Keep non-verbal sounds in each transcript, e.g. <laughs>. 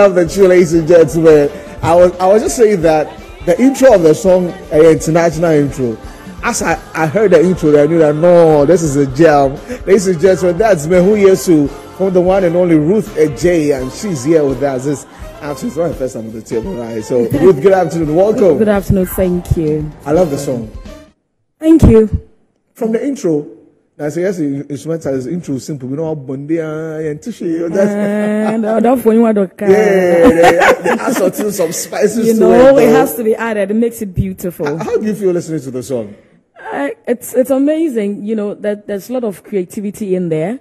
love the tune, ladies and gentlemen. I was I was just saying that the intro of the song, uh, international intro. As I, I heard the intro, I knew that no, this is a jam. Ladies and gentlemen, that's Mehu Yesu from the one and only Ruth Adjei, and she's here with us. This actually it's not the first time on the table, right? So, <laughs> Ruth, good afternoon, welcome. Good afternoon, thank you. I love the song. Thank you. From the intro, I say yes, instrumental is intro simple. We know how Bundy and tissue. And uh, don't for anyone to Yeah, they, they add some, some spices You know, it. has to be added. It makes it beautiful. How do you feel listening to the song? Uh, it's it's amazing. You know that there's a lot of creativity in there.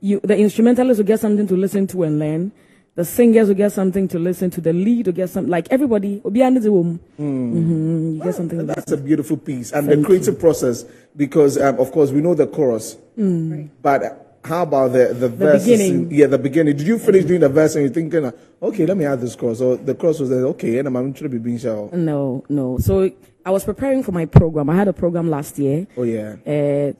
You the instrumentalists will get something to listen to and learn. The singers will get something to listen to. The lead will get something. Like everybody, will be under the womb. Mhm, You get something. to That's a beautiful piece. And the creative process, because um, of course we know the chorus, but how about the the, verses? beginning. yeah, the beginning. Did you finish doing the verse and you're thinking, okay, let me add this chorus? Or the chorus was there, okay, and I'm going to be being show. No, no. So I was preparing for my program. I had a program last year. Oh yeah, uh,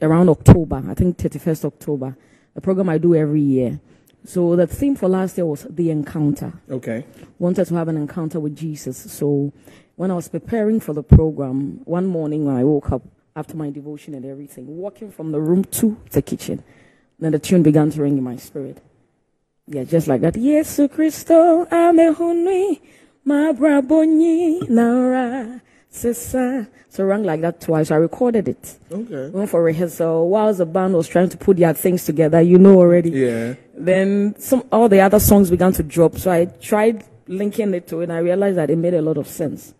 around October, I think 31st October, the program I do every year. So the theme for last year was the encounter. okay, Wanted to have an encounter with Jesus. So when I was preparing for the program, one morning when I woke up after my devotion and everything, walking from the room to the kitchen, then the tune began to ring in my spirit. Yeah, just like that. Yesu Christo amehuni mabrabonyi nara sisa. So rang like that twice. I recorded it. okay, Went for rehearsal. While the band was trying to put their things together, you know already. yeah, Then some all the other songs began to drop. So I tried linking it to it and I realized that it made a lot of sense.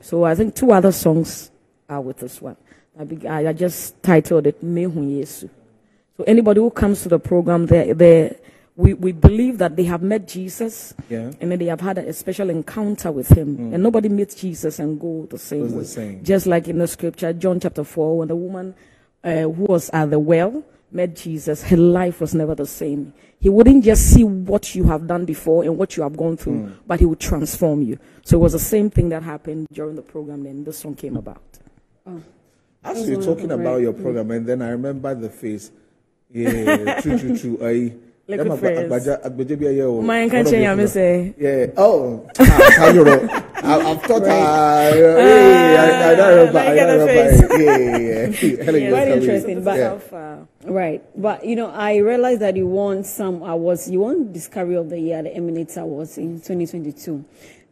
So I think two other songs are with this one. I, be, I, I just titled it Mehu Yesu. So anybody who comes to the program, they, they, we, we believe that they have met Jesus yeah. and then they have had a special encounter with him. And nobody meets Jesus and go the same Goes the same. Just like in the scripture, John chapter 4, when the woman uh, who was at the well met Jesus, her life was never the same. He wouldn't just see what you have done before and what you have gone through, but he would transform you. So it was the same thing that happened during the program, then this song came about. As you're talking about your program, and then I remember the face. Yeah, <laughs> true, true, true. I. Liquid Agba- Friends. Agbaja- Agbaja bi aye o. Man One can't change, your I'm program. say. Yeah. Oh, ah, how you know? I- I've thought. Uh, hey, I, I don't remember. I look at don't remember. Yeah, yeah, yeah. <laughs> <laughs> Helen, Yeah, Quite interesting, but Yeah. right. But you know, I realized that you won some awards. You won Discovery of the Year at the Eminence Awards in 2022.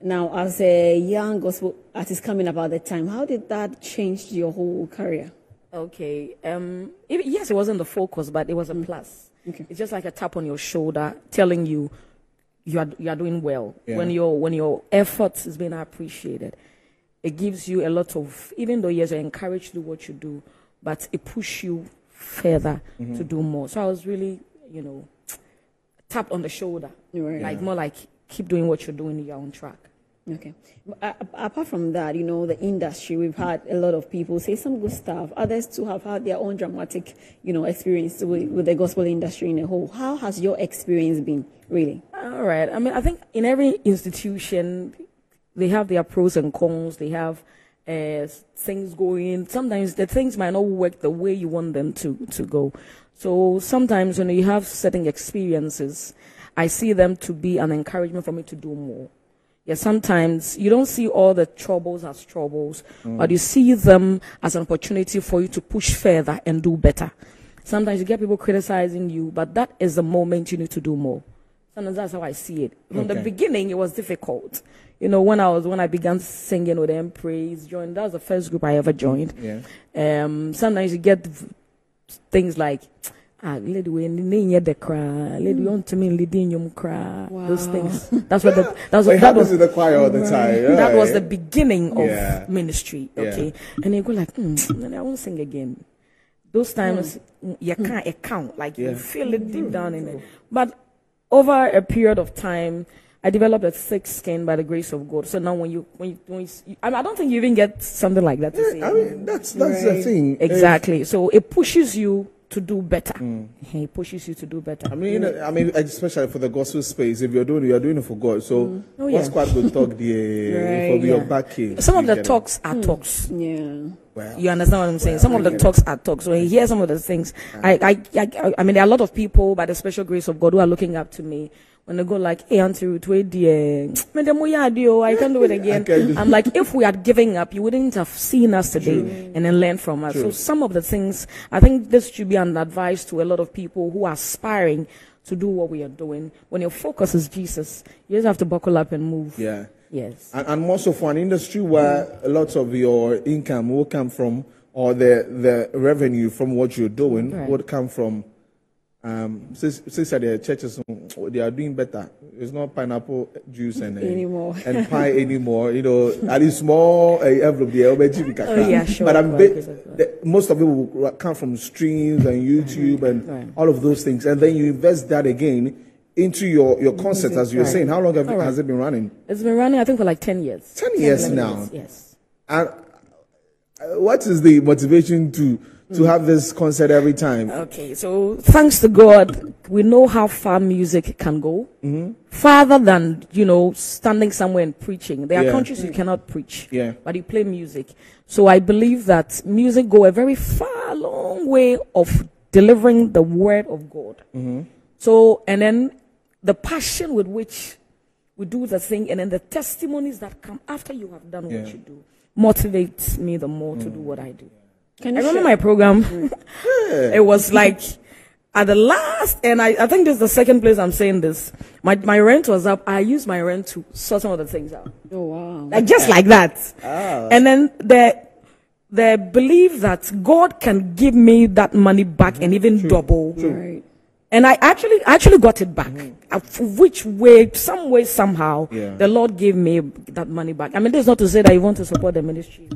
Now, as a young gospel artist coming up at the time, how did that change your whole career? Okay. Um, it, yes, it wasn't the focus, but it was a plus. Okay. It's just like a tap on your shoulder telling you you are, you are doing well. Yeah. When, your, when your efforts is being appreciated, it gives you a lot of, even though yes, you're encouraged to do what you do, but it pushes you further mm-hmm. to do more. So I was really, you know, tapped on the shoulder. Right. Like more like keep doing what you're doing, you're on track. Okay. Apart from that, you know, the industry, we've had a lot of people say some good stuff. Others too have had their own dramatic, you know, experience with, with the gospel industry in a whole. How has your experience been, really? All right. I mean, I think in every institution, they have their pros and cons. They have uh, things going. Sometimes the things might not work the way you want them to, to go. So sometimes when you have certain experiences, I see them to be an encouragement for me to do more. Yeah, sometimes you don't see all the troubles as troubles, but you see them as an opportunity for you to push further and do better. Sometimes you get people criticizing you, but that is the moment you need to do more. Sometimes that's how I see it. From the beginning, it was difficult. You know, when I was when I began singing with them, praise, join. That was the first group I ever joined. Yeah. Um, sometimes you get things like, ah, lady, we need the cry, lady, we want to mean leading you cry. Those things. <laughs> That's what the that's what that happens was. in the choir all the time. That was the beginning of Yeah. ministry, Yeah. okay? And you go like, hmm, I won't sing again. Those times mm, you can't account, like Yeah. you feel it deep down in it. But over a period of time, I developed a thick skin by the grace of God. So now when you when you, when you s- I, mean, I don't think you even get something like that to say. I mean, that's that's the thing. Exactly. So it pushes you to do better. Mm. he pushes you to do better. I mean, I mean, especially for the gospel space, if you're doing, it, you're doing it for God. So, mm. Oh, what's quite good talk <laughs> there Right, for your backing. Some of the get it? talks are hmm. talks. Yeah. Well, You understand what I'm saying? Some of the talks are talks. When you hear some of the things, I, I, I, I mean, there are a lot of people by the special grace of God who are looking up to me. When they go like, "Hey, Auntie Ruth, wait, dear, Madam, we are dear, I can't do it <laughs> again." do- I'm like, if we had given up, you wouldn't have seen us today and then learned from us. So some of the things, I think this should be an advice to a lot of people who are aspiring to do what we are doing. When your focus is Jesus, you just have to buckle up and move. Yeah. Yes. And, and more so for an industry where a lot of your income will come from, or the, the revenue from what you're doing Right. would come from, um, since, since the churches, they are doing better. It's not pineapple juice and, Anymore. and pie anymore. You know, at least small uh, envelope there. Oh, yeah, sure. But I'm bit, because of that. the, most of it will come from streams and YouTube and Right. all of those things. And then you invest that again into your, your concert, as you were Right. saying. How long have, right. has it been running? It's been running, I think, for like 10 years. 10 years now. years, Yes. And uh, what is the motivation to to have this concert every time? Okay, so thanks to God, we know how far music can go. Mm-hmm. Farther than, you know, standing somewhere and preaching. There are Yeah. countries you cannot preach, Yeah. but you play music. So I believe that music go a very far, long way of delivering the word of God. Mm-hmm. So, and then the passion with which we do the thing, and then the testimonies that come after you have done Yeah. what you do motivates me the more to do mm. what I do. Can I you remember share- my program. <laughs> it was like at the last, and I, I think this is the second place I'm saying this. My, my rent was up. I used my rent to sort some of the things out. Oh wow. Like just like that. Ah. And then the, the belief that God can give me that money back and even double. Right. And I actually actually got it back. Uh, for Which way, some way, somehow, Yeah. the Lord gave me that money back. I mean, this is not to say that you want to support the ministry.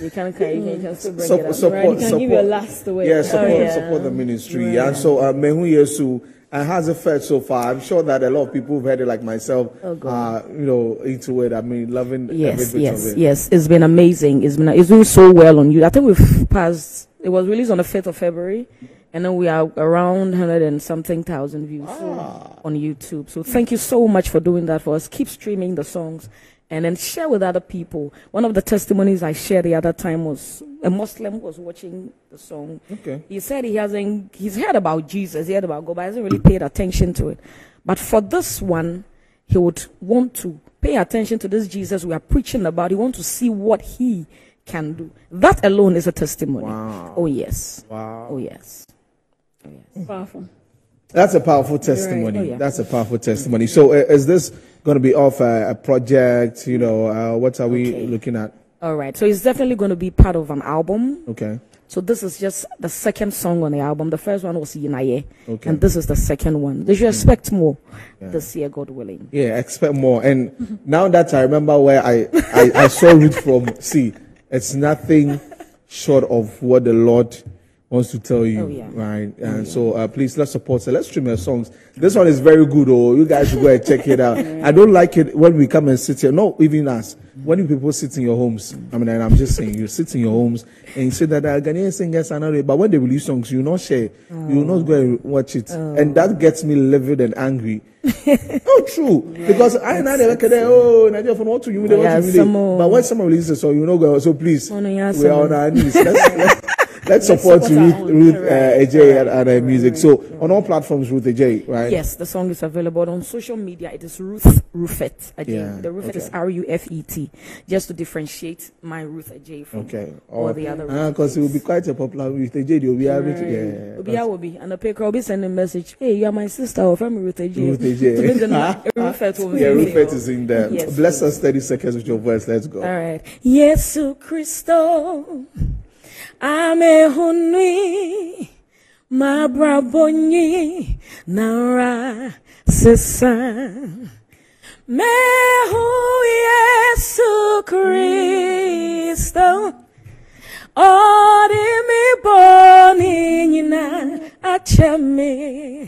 You can, can, you can still bring Sup- it up. support, Right, you can support, give your last away. Yeah, support, Oh, yeah. support the ministry. And so, uh, Mehu Yesu, and how's it felt so far? I'm sure that a lot of people who've heard it, like myself, Oh, uh, you know, into it. I mean, loving Yes, every bit yes, of it. yes. It's been amazing. It's been it's doing so well on you. I think we've passed. It was released on the fifth of February, and then we are around hundred and something thousand views Ah. on YouTube. So thank you so much for doing that for us. Keep streaming the songs, and then share with other people. One of the testimonies I shared the other time was a Muslim was watching the song. Okay. He said he hasn't. He's heard about Jesus. He heard about God, but hasn't really paid attention to it. But for this one, he would want to pay attention to this Jesus we are preaching about. He wants to see what he can do. That alone is a testimony. Wow. Oh yes. Wow. Oh yes. Oh yes. Powerful. That's a powerful testimony. Oh, yeah. That's a powerful testimony. So, uh, is this going to be off a, a project? You know, uh, what are we Okay. looking at? All right. So it's definitely going to be part of an album. Okay. So this is just the second song on the album. The first one was Yinaye, Okay. and this is the second one. They should expect more this year, God willing. Yeah, expect more. And <laughs> now that I remember where I, I, I saw it from, <laughs> see, it's nothing short of what the Lord wants to tell you, Oh, yeah. right? And so uh, please let's support her. Let's stream her songs. This one is very good. Oh, you guys should go and check it out. <laughs> I don't like it when we come and sit here. No, even us. When you people sit in your homes, I mean, and I'm just saying, you sit in your homes and you say that uh, Ghanaian singers are not, ready. but when they release songs, you not share, you not go and watch it, and that gets me livid and angry. <laughs> oh, true. Because I know they can oh, Nigeria for what to you, they Oh, yeah, want to. But when someone releases a song, you know, go. So please, Oh, no, yeah, we are on our knees. Let's, let's, let's support support Ruth. Ruth uh, Adjei and, her music. So on all platforms, Ruth Adjei, right? Yes, the song is available on social media. It is Ruth Rufet. Yeah, the Rufet is. R U F E T, just to differentiate my Ruth J from Okay. all the other. Because it will be quite a popular Ruth Adjei. You'll be able to. Yeah. Obi will be and the paper will be sending a message. Hey, you are my sister. Or from Ruth J. Ruth <laughs> Adjei. <laughs> Rufet Yeah. Rufet is in there. Yes, Bless us 30 seconds with your voice. Let's go. All right. Yesu Christo, amehunwi, mabrabonyi, nara sisa. Mehu Yesu Christo, odi mi boni nyina acheme.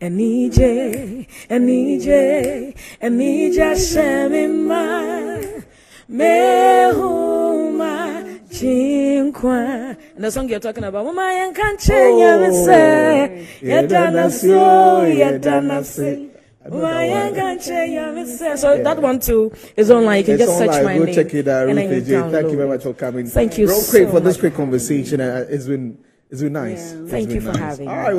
Enije, enije, enije shemima, mehuma chinkwa. And the song you're talking about, Mama yankanche yamise, yedana se. Mama yankanche yamise. So that one too is online. You can It's just search my Go name. check it out, Ruth Adjei. Thank you very much for coming. Thank you Real so quick for this much. quick conversation. Uh, it's been it's been nice. Yeah. Thank been you for nice. having me.